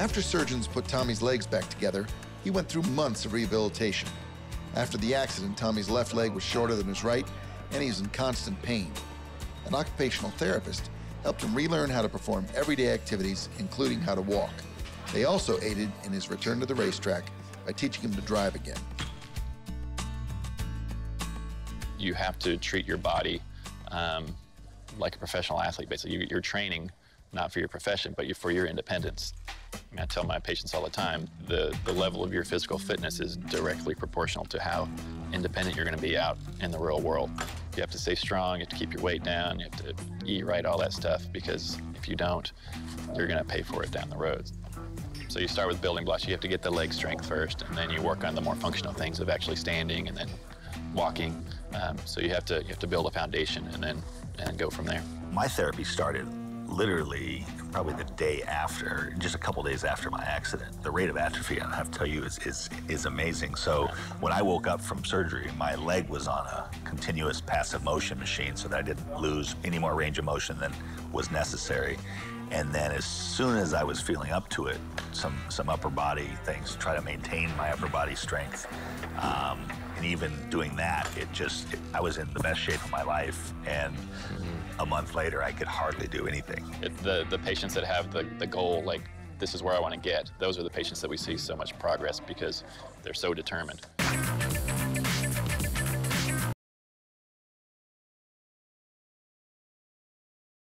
After surgeons put Tommy's legs back together, he went through months of rehabilitation. After the accident, Tommy's left leg was shorter than his right, and he was in constant pain. An occupational therapist helped him relearn how to perform everyday activities, including how to walk. They also aided in his return to the racetrack by teaching him to drive again. You have to treat your body um, like a professional athlete, basically. You're training not for your profession, but for your independence. I, tell my patients all the time, the, the level of your physical fitness is directly proportional to how independent you're going to be out in the real world. You have to stay strong, you have to keep your weight down, you have to eat right, all that stuff, because if you don't, you're going to pay for it down the road. So you start with building blocks. You have to get the leg strength first, and then you work on the more functional things of actually standing and then walking. Um, so you have to you have to build a foundation and then and go from there. My therapy started literally probably the day after, just a couple days after my accident. The rate of atrophy, I have to tell you, is, is, is amazing. So when I woke up from surgery, my leg was on a continuous passive motion machine so that I didn't lose any more range of motion than was necessary. And then as soon as I was feeling up to it, some, some upper body things, try to maintain my upper body strength. Um, and even doing that, it just, it, I was in the best shape of my life. And a month later, I could hardly do anything. It, the, the patients that have the, the goal, like, this is where I want to get, those are the patients that we see so much progress because they're so determined.